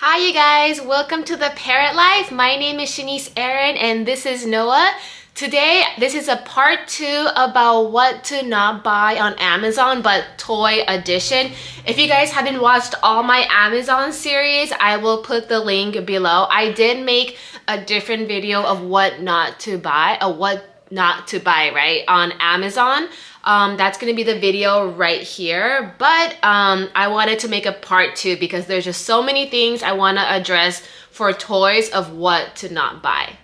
Hi you guys, welcome to the Parrot Life. My name is Shanice Aaron and this is Noah. Today, this is a part two about what to not buy on Amazon, but toy edition. If you guys haven't watched all my Amazon series, I will put the link below. I did make a different video of what not to buy, or what not to buy, right, on Amazon. Um, that's gonna be the video right here. But um, I wanted to make a part two because there's just so many things I wanna address for toys of what to not buy.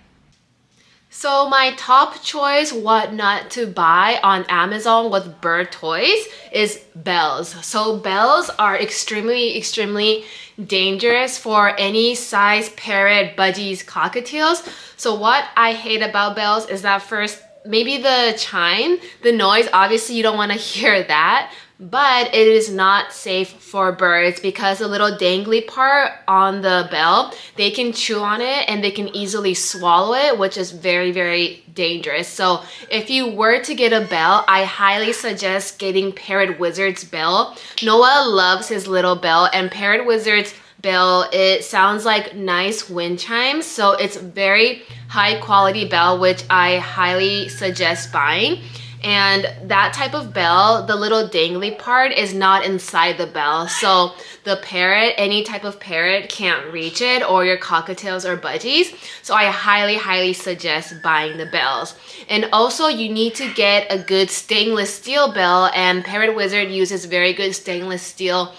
So my top choice what not to buy on Amazon with bird toys is bells. So bells are extremely, extremely dangerous for any size parrot, budgies, cockatiels. So what I hate about bells is that first, maybe the chime, the noise, obviously you don't want to hear that, but it is not safe for birds because the little dangly part on the bell, they can chew on it and they can easily swallow it, which is very, very dangerous. So if you were to get a bell, I highly suggest getting Parrot Wizard's bell. Noah loves his little bell and Parrot Wizard's bell, it sounds like nice wind chimes. So it's very high quality bell, which I highly suggest buying. And that type of bell, the little dangly part is not inside the bell. So the parrot, any type of parrot can't reach it or your cockatiels or budgies. So I highly, highly suggest buying the bells. And also you need to get a good stainless steel bell and Parrot Wizard uses very good stainless steel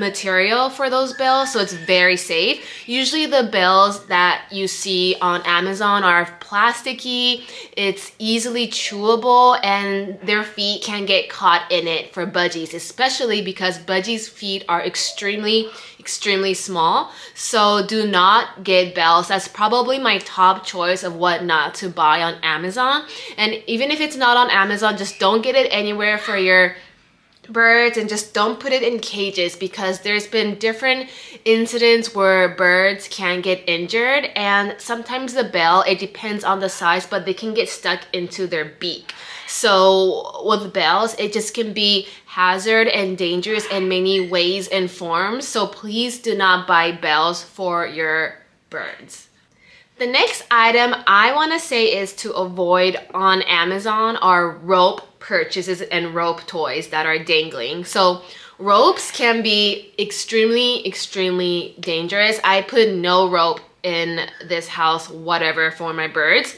material for those bells so it's very safe. Usually the bells that you see on amazon are plasticky it's easily chewable and their feet can get caught in it for budgies especially because budgies feet are extremely extremely small. So do not get bells that's probably my top choice of what not to buy on amazon. And even if it's not on amazon just don't get it anywhere for your birds and just don't put it in cages because there's been different incidents where birds can get injured and sometimes the bell it depends on the size but they can get stuck into their beak. So with bells it just can be hazard and dangerous in many ways and forms. So please do not buy bells for your birds the next item I want to say is to avoid on Amazon are rope perches and rope toys that are dangling. So ropes can be extremely, extremely dangerous. I put no rope in this house, whatever, for my birds.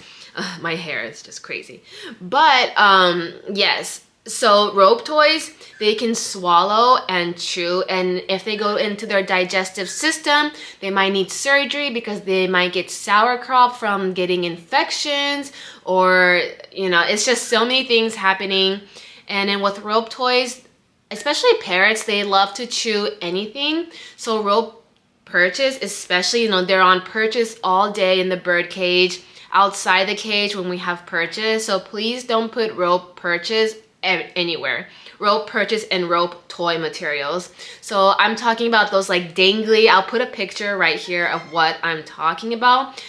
my hair is just crazy. But um, yes, so rope toys, they can swallow and chew and if they go into their digestive system, they might need surgery because they might get sour crop from getting infections or, you know, it's just so many things happening. And then with rope toys, especially parrots, they love to chew anything. So rope perches, especially, you know, they're on perches all day in the bird cage outside the cage when we have perches. So please don't put rope perches anywhere. Rope perches and rope toy materials. So i'm talking about those like dangly i'll put a picture right here of what i'm talking about.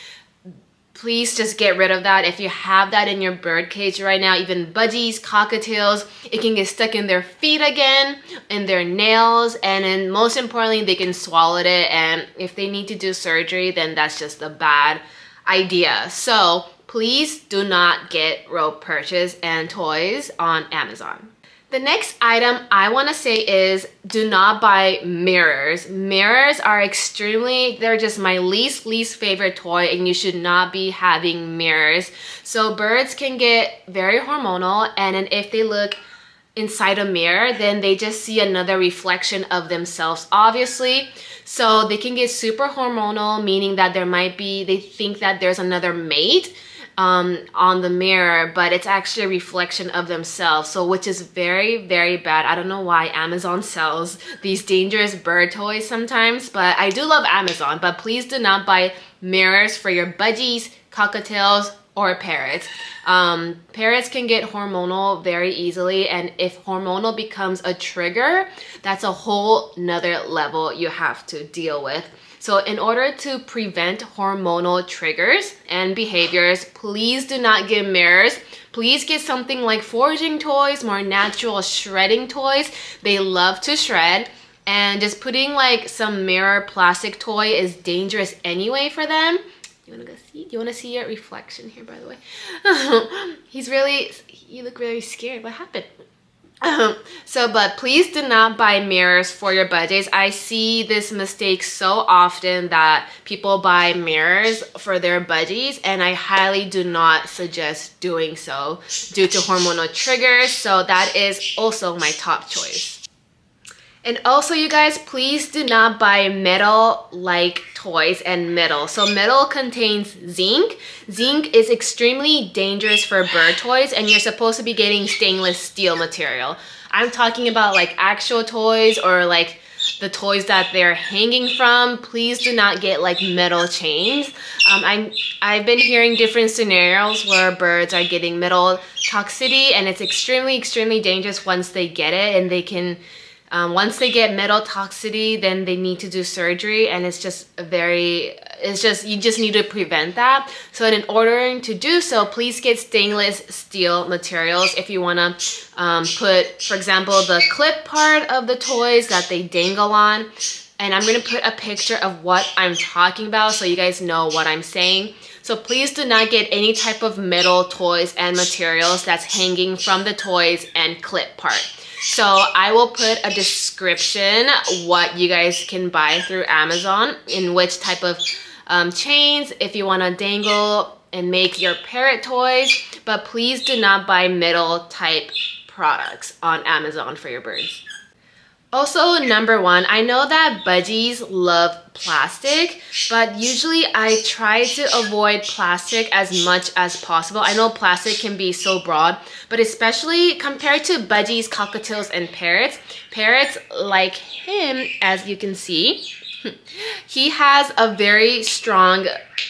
Please just get rid of that. If you have that in your bird cage right now even budgies cockatiels it can get stuck in their feet again in their nails and then most importantly they can swallow it and if they need to do surgery then that's just a bad idea. So please do not get rope perches and toys on Amazon. The next item I want to say is do not buy mirrors. Mirrors are extremely, they're just my least, least favorite toy and you should not be having mirrors. So birds can get very hormonal and then if they look inside a mirror, then they just see another reflection of themselves, obviously. So they can get super hormonal, meaning that there might be, they think that there's another mate um, on the mirror, but it's actually a reflection of themselves. So which is very, very bad. I don't know why Amazon sells these dangerous bird toys sometimes, but I do love Amazon, but please do not buy mirrors for your budgies, cockatiels, or parrots. Um, parrots can get hormonal very easily and if hormonal becomes a trigger, that's a whole nother level you have to deal with. So in order to prevent hormonal triggers and behaviors, please do not get mirrors. Please get something like foraging toys, more natural shredding toys. They love to shred. And just putting like some mirror plastic toy is dangerous anyway for them. You wanna go see? You wanna see your reflection here, by the way? He's really, you look really scared. What happened? Um, so, but please do not buy mirrors for your budgies. I see this mistake so often that people buy mirrors for their budgies and I highly do not suggest doing so due to hormonal triggers. So that is also my top choice. And also you guys, please do not buy metal-like toys and metal. So metal contains zinc. Zinc is extremely dangerous for bird toys and you're supposed to be getting stainless steel material. I'm talking about like actual toys or like the toys that they're hanging from. Please do not get like metal chains. Um, I'm, I've been hearing different scenarios where birds are getting metal toxicity and it's extremely, extremely dangerous once they get it and they can um, once they get metal toxicity, then they need to do surgery and it's just very, it's just, you just need to prevent that. So in order to do so, please get stainless steel materials if you wanna um, put, for example, the clip part of the toys that they dangle on. And I'm gonna put a picture of what I'm talking about so you guys know what I'm saying. So please do not get any type of metal toys and materials that's hanging from the toys and clip part. So I will put a description what you guys can buy through Amazon in which type of um, chains if you want to dangle and make your parrot toys. But please do not buy metal type products on Amazon for your birds. Also, number one, I know that budgies love plastic, but usually I try to avoid plastic as much as possible. I know plastic can be so broad, but especially compared to budgies, cockatiels, and parrots, parrots like him, as you can see, he has a very strong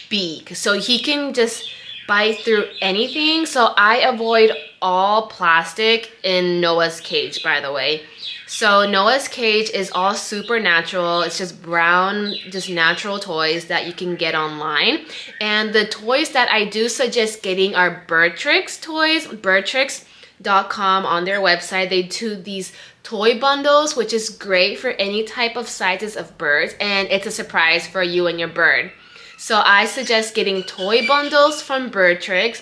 beak, so he can just bite through anything. So I avoid all plastic in Noah's cage, by the way. So Noah's Cage is all supernatural. It's just brown, just natural toys that you can get online. And the toys that I do suggest getting are Birdtricks toys, birdtricks.com on their website. They do these toy bundles, which is great for any type of sizes of birds. And it's a surprise for you and your bird. So I suggest getting toy bundles from Birdtricks.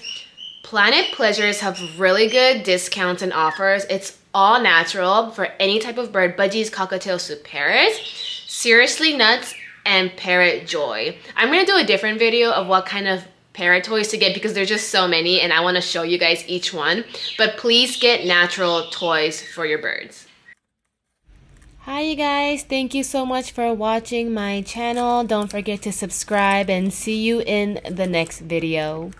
Planet Pleasures have really good discounts and offers. It's all natural for any type of bird, budgies, cockatiels to parrots, SeriouslyNutz, and parrot joy. I'm gonna do a different video of what kind of parrot toys to get because there's just so many and I wanna show you guys each one. But please get natural toys for your birds. Hi you guys, thank you so much for watching my channel. Don't forget to subscribe and see you in the next video.